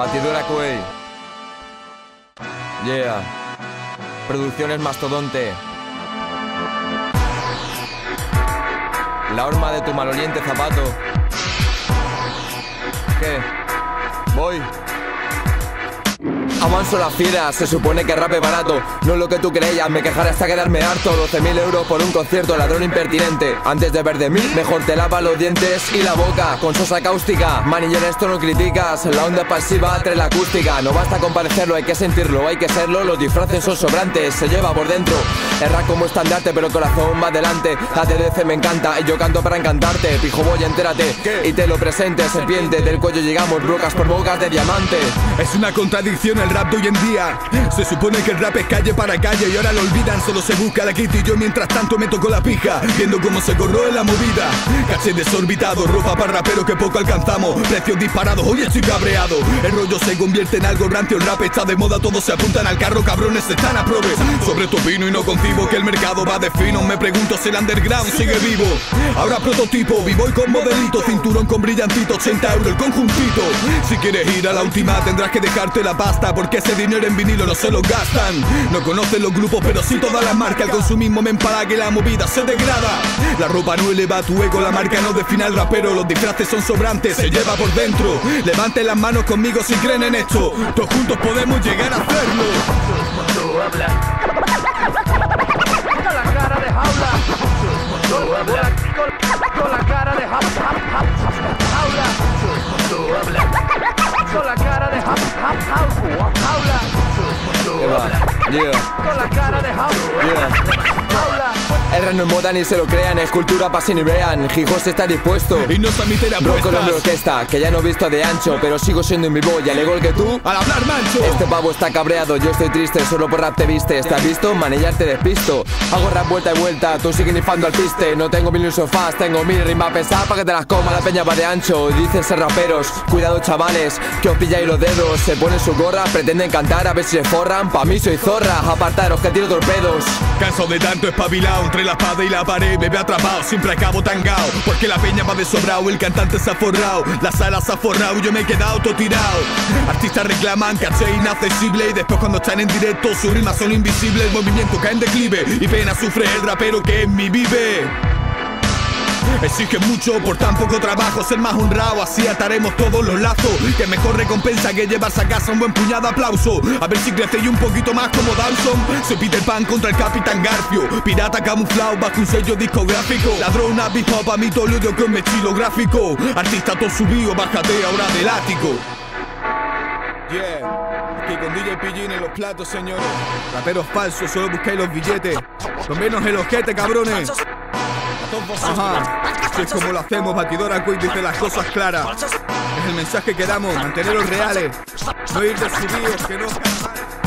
Batidora Cuey. Yeah. Producciones Mastodonte. La horma de tu maloliente zapato. ¿Qué? Voy. Avanzo la fiera, se supone que rap es barato. No es lo que tú creías, me quejaré hasta quedarme harto. 12.000 euros por un concierto, ladrón impertinente. Antes de ver de mí, mejor te lava los dientes y la boca Con sosa cáustica, maniller esto no criticas La onda pasiva trae la acústica. No basta con parecerlo, hay que sentirlo, hay que serlo. Los disfraces son sobrantes, se lleva por dentro. Erra como estandarte, pero el corazón va adelante. La TDC me encanta y yo canto para encantarte. Pijo voy, entérate, y te lo presente Serpiente, del cuello llegamos, brocas por bocas de diamante. Es una contradicción el rap de hoy en día. Se supone que el rap es calle para calle y ahora lo olvidan, solo se busca la kit y yo mientras tanto me toco la pija, viendo cómo se corroe la movida. Caché desorbitado, ropa para rapero que poco alcanzamos, precios disparados, hoy estoy cabreado. El rollo se convierte en algo rancio, el rap está de moda, todos se apuntan al carro, cabrones están a prove. Sobre tu opino y no concibo que el mercado va de fino, me pregunto si el underground sigue vivo. Ahora prototipo, vivo y con modelito, cinturón con brillantito, 80 euros el conjuntito. Si quieres ir a la última tendrás que dejarte la pasta porque ese dinero en vinilo no se lo gastan. No conocen los grupos, pero sí todas las marcas. El consumismo me empala que la movida se degrada. La ropa no eleva tu ego, la marca no define al rapero. Los disfraces son sobrantes, se lleva por dentro. Levanten las manos conmigo si creen en esto. Todos juntos podemos llegar a hacerlo. Con Con la cara de. No es moda ni se lo crean, es cultura pasen y vean. Gijos está dispuesto. Y no está mi Bro la orquesta, que ya no he visto de ancho, pero sigo siendo en mi boy, al igual que tú. Al hablar mancho. Este pavo está cabreado, yo estoy triste, solo por rap te viste. ¿Estás visto? Manillar te despisto. Hago rap vuelta y vuelta, tú sigues nifando al piste. No tengo mil sofás, tengo mil rimas pesadas para que te las coma la peña va de ancho. Dicen ser raperos, cuidado chavales, que os pilláis los dedos. Se ponen su gorra, pretenden cantar a ver si se forran. Pa' mí soy zorra, apartaros que tiro torpedos. Canso de tanto espabilado entre la y la pared me atrapado, siempre acabo tangao Porque la peña va de sobrado, el cantante se ha forrado La sala se ha forrado y yo me he quedado todo tirado Artistas reclaman caché inaccesible Y después cuando están en directo sus rimas son invisibles El movimiento cae en declive y pena sufre el rapero que en mí vive Exige mucho por tan poco trabajo Ser más honrado, así ataremos todos los lazos. Que mejor recompensa que llevarse a casa un buen puñado de aplauso A ver si crece yo un poquito más como Dawson Soy Peter Pan contra el Capitán Garfio. Pirata camuflado bajo un sello discográfico. Ladrona hip hop a mí todo lo odio con mi estilo gráfico. Artista todo subido, bájate ahora del ático. Yeah, con DJ Pillín en los platos, señores. Raperos falsos, solo buscáis los billetes. Con menos el ojete, cabrones Ajá, así es como lo hacemos, Batidora Quick dice las cosas claras. Es el mensaje que damos, manteneros reales, no ir de que no...